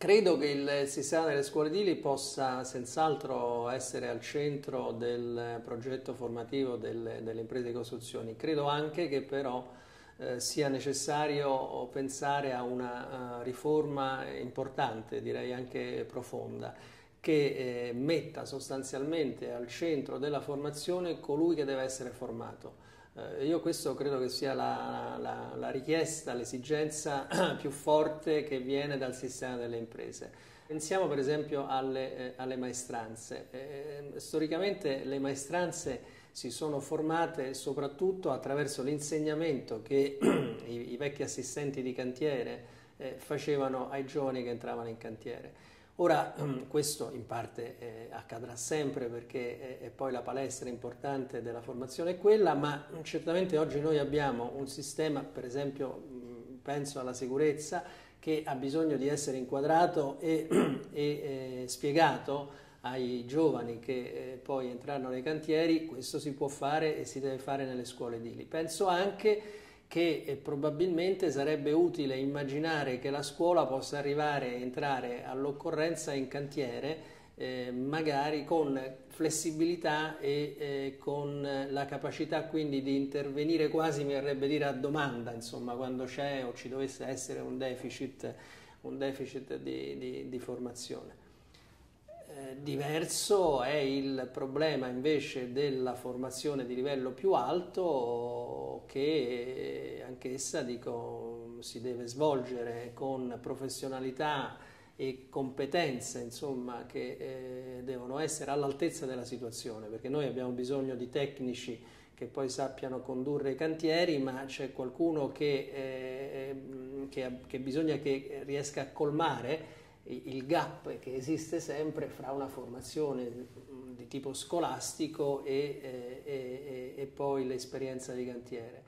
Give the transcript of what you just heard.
Credo che il sistema delle scuole edili possa senz'altro essere al centro del progetto formativo delle, delle imprese di costruzioni. Credo anche che però eh, sia necessario pensare a una uh, riforma importante, direi anche profonda, che eh, metta sostanzialmente al centro della formazione colui che deve essere formato. Eh, io questo credo che sia la, la, la richiesta, l'esigenza più forte che viene dal sistema delle imprese. Pensiamo per esempio alle, eh, alle maestranze. Eh, storicamente le maestranze si sono formate soprattutto attraverso l'insegnamento che i, i, vecchi assistenti di cantiere eh, facevano ai giovani che entravano in cantiere. Ora questo in parte eh, accadrà sempre perché è, poi la palestra importante della formazione è quella, ma certamente oggi noi abbiamo un sistema, per esempio penso alla sicurezza, che ha bisogno di essere inquadrato e, e eh, spiegato ai giovani che eh, poi entrano nei cantieri, questo si può fare e si deve fare nelle scuole edili. Penso anche che eh, probabilmente sarebbe utile immaginare che la scuola possa arrivare e entrare all'occorrenza in cantiere eh, magari con flessibilità e eh, con la capacità quindi di intervenire quasi, mi verrebbe dire, a domanda, insomma, quando c'è o ci dovesse essere un deficit, un deficit di, di, di formazione. Eh, diverso è il problema invece della formazione di livello più alto che anch'essa dico, si deve svolgere con professionalità e competenze insomma, che eh, devono essere all'altezza della situazione perché noi abbiamo bisogno di tecnici che poi sappiano condurre i cantieri ma c'è qualcuno che, eh, che, che bisogna che riesca a colmare il gap che esiste sempre fra una formazione di tipo scolastico e, e, e, e poi l'esperienza di cantiere.